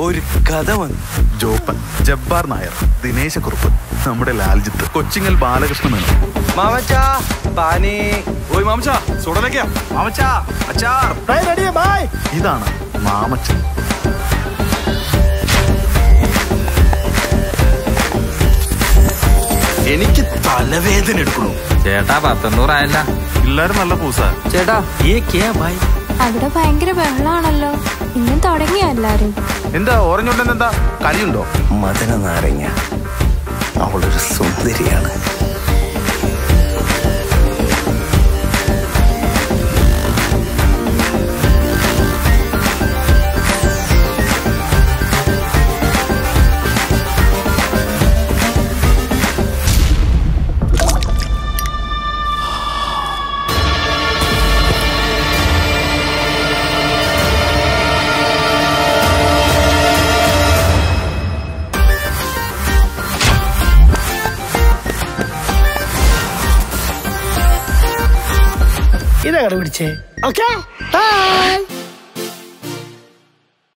ഒരു കഥ വന്നു. ജോപ്പൻ ജബ്ബാർ നായർ ദിനേശ കുറുപ്പ് നമ്മുടെ ലാൽജിത്ത് കൊച്ചിങ്ങൽ ബാലകൃഷ്ണൻ മേനോൻ മാമച്ചാ പാനി. ഓയ് മാമച്ച സുടലേക്കാ മാമച്ചാ അച്ചാർ. ഇതാണ് മാമച്ചൻ. എനിക്ക് തലവേദന എടുക്കണു. ചേട്ടാ പത്തൊന്നൂറായല്ല. എല്ലാരും നല്ല പൂസ. ചേട്ടാ ഏ കേ ഭായ് അവിടെ ഭയങ്കര ബഹളാണല്ലോ ഇന്നും തുടങ്ങിയ എല്ലാരും? എന്താ ഓറഞ്ചുണ്ടെന്ന് എന്താ കരിയുണ്ടോ? മദന നാരങ്ങ അവളൊരു സുന്ദരിയാണ്. ഇതങ്ങോട്ട് പിടിച്ചേ? ഓക്കെ? ബൈ